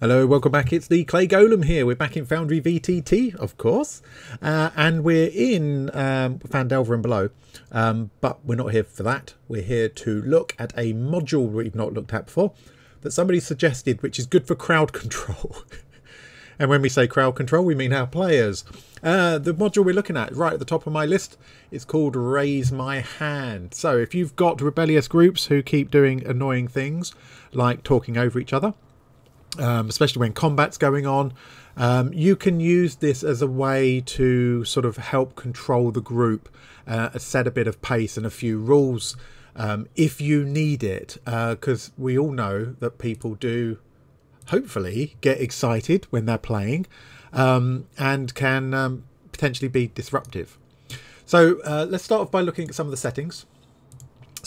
Hello, welcome back. It's the Clay Golem here. We're back in Foundry VTT, of course, uh, and we're in um, Phandelver and below, um, but we're not here for that. We're here to look at a module we've not looked at before that somebody suggested, which is good for crowd control. and when we say crowd control, we mean our players. Uh, the module we're looking at right at the top of my list is called Raise My Hand. So if you've got rebellious groups who keep doing annoying things like talking over each other, um, especially when combat's going on. Um, you can use this as a way to sort of help control the group, uh, set a bit of pace and a few rules um, if you need it, because uh, we all know that people do hopefully get excited when they're playing um, and can um, potentially be disruptive. So uh, let's start off by looking at some of the settings.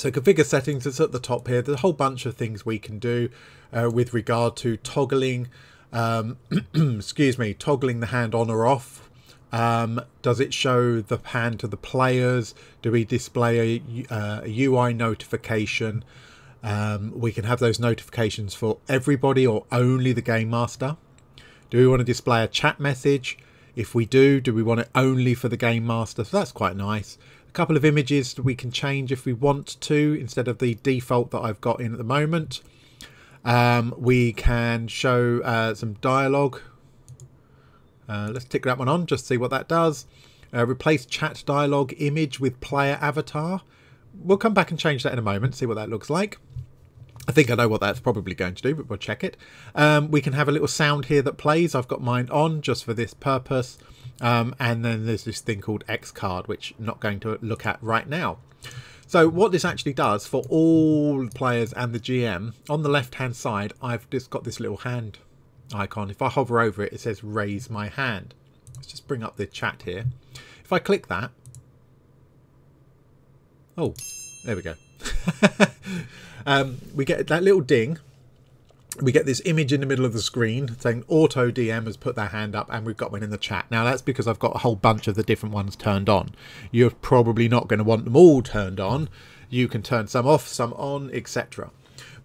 So configure settings is at the top here. There's a whole bunch of things we can do uh, with regard to toggling, um, excuse me, toggling the hand on or off. Um, does it show the hand to the players? Do we display a, uh, a UI notification? Um, we can have those notifications for everybody or only the game master. Do we want to display a chat message? If we do, do we want it only for the game master? So that's quite nice. A couple of images that we can change if we want to instead of the default that I've got in at the moment. Um, we can show uh, some dialogue. Uh, let's tick that one on, just see what that does. Uh, replace chat dialogue image with player avatar. We'll come back and change that in a moment, see what that looks like. I think I know what that's probably going to do, but we'll check it. Um, we can have a little sound here that plays. I've got mine on just for this purpose. Um, and then there's this thing called X card, which I'm not going to look at right now. So what this actually does for all players and the GM, on the left hand side, I've just got this little hand icon. If I hover over it, it says raise my hand. Let's just bring up the chat here. If I click that, oh, there we go. um, we get that little ding we get this image in the middle of the screen saying auto DM has put their hand up and we've got one in the chat. Now that's because I've got a whole bunch of the different ones turned on. You're probably not going to want them all turned on. You can turn some off, some on, etc.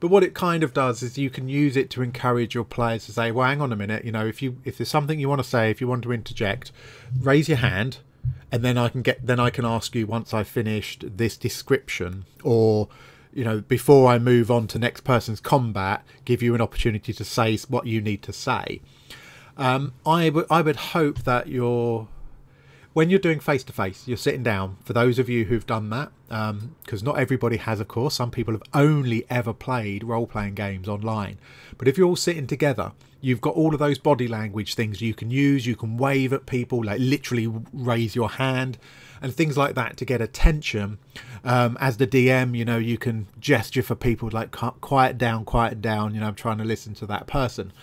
But what it kind of does is you can use it to encourage your players to say, well, hang on a minute, you know, if you if there's something you want to say, if you want to interject, raise your hand and then I can get then I can ask you once I've finished this description or you know, before I move on to next person's combat, give you an opportunity to say what you need to say. Um, I would I would hope that you're when you're doing face to face, you're sitting down. For those of you who've done that, because um, not everybody has, of course. Some people have only ever played role playing games online. But if you're all sitting together, you've got all of those body language things you can use. You can wave at people, like literally raise your hand and things like that to get attention. Um, as the DM, you know, you can gesture for people like quiet down, quiet down. You know, I'm trying to listen to that person.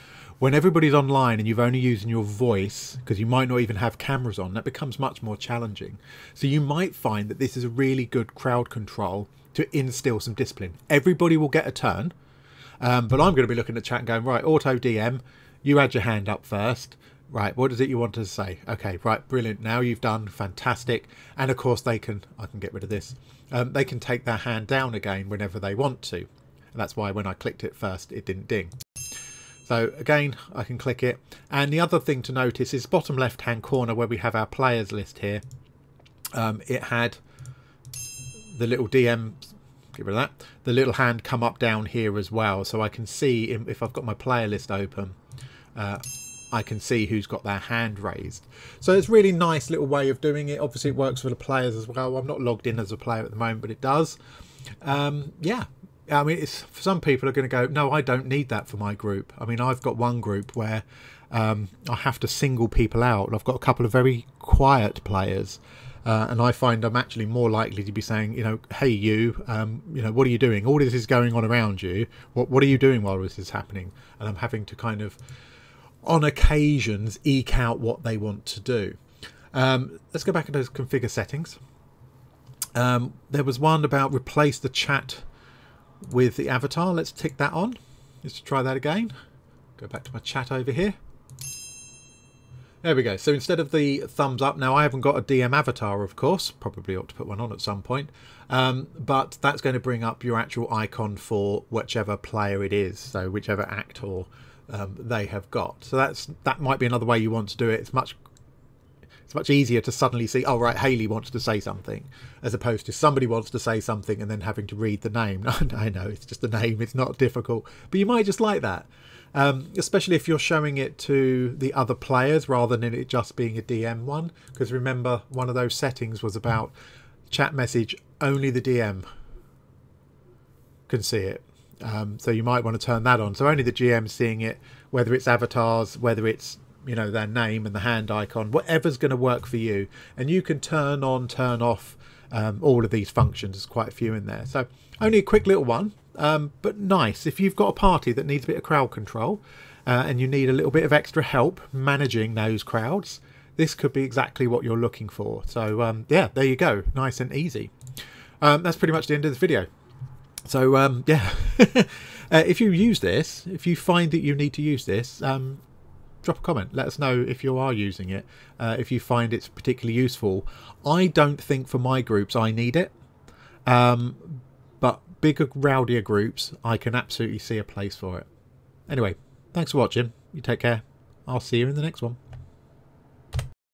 When everybody's online and you've only using your voice, because you might not even have cameras on, that becomes much more challenging. So you might find that this is a really good crowd control to instill some discipline. Everybody will get a turn, um, but I'm going to be looking at chat and going, right, auto DM, you add your hand up first. Right, what is it you want to say? Okay, right, brilliant. Now you've done fantastic. And of course they can, I can get rid of this. Um, they can take their hand down again whenever they want to. And that's why when I clicked it first, it didn't ding. So again, I can click it. And the other thing to notice is bottom left hand corner where we have our players list here. Um, it had the little DM, get rid of that, the little hand come up down here as well. So I can see if I've got my player list open, uh, I can see who's got their hand raised. So it's really nice little way of doing it. Obviously it works for the players as well. I'm not logged in as a player at the moment, but it does. Um, yeah, I mean, it's some people are going to go, no, I don't need that for my group. I mean, I've got one group where um, I have to single people out. and I've got a couple of very quiet players. Uh, and I find I'm actually more likely to be saying, you know, hey you, um, you know, what are you doing? All this is going on around you. What what are you doing while this is happening? And I'm having to kind of on occasions eke out what they want to do. Um, let's go back into those configure settings. Um, there was one about replace the chat with the avatar. Let's tick that on. Let's try that again. Go back to my chat over here. There we go. So instead of the thumbs up, now I haven't got a DM avatar, of course. Probably ought to put one on at some point. Um, but that's going to bring up your actual icon for whichever player it is. So whichever actor um, they have got. So that's that might be another way you want to do it. It's much it's much easier to suddenly see, oh right, Haley wants to say something, as opposed to somebody wants to say something and then having to read the name. I know it's just a name; it's not difficult, but you might just like that. Um, especially if you're showing it to the other players rather than it just being a DM one. Because remember, one of those settings was about chat message only the DM can see it. Um, so you might want to turn that on. So only the GM seeing it, whether it's avatars, whether it's you know their name and the hand icon, whatever's going to work for you, and you can turn on, turn off um, all of these functions. There's quite a few in there. So only a quick little one, um, but nice. If you've got a party that needs a bit of crowd control uh, and you need a little bit of extra help managing those crowds, this could be exactly what you're looking for. So um, yeah, there you go, nice and easy. Um, that's pretty much the end of the video. So um, yeah, uh, if you use this, if you find that you need to use this, um, drop a comment. Let us know if you are using it, uh, if you find it's particularly useful. I don't think for my groups I need it, um, but bigger, rowdier groups, I can absolutely see a place for it. Anyway, thanks for watching. You take care. I'll see you in the next one.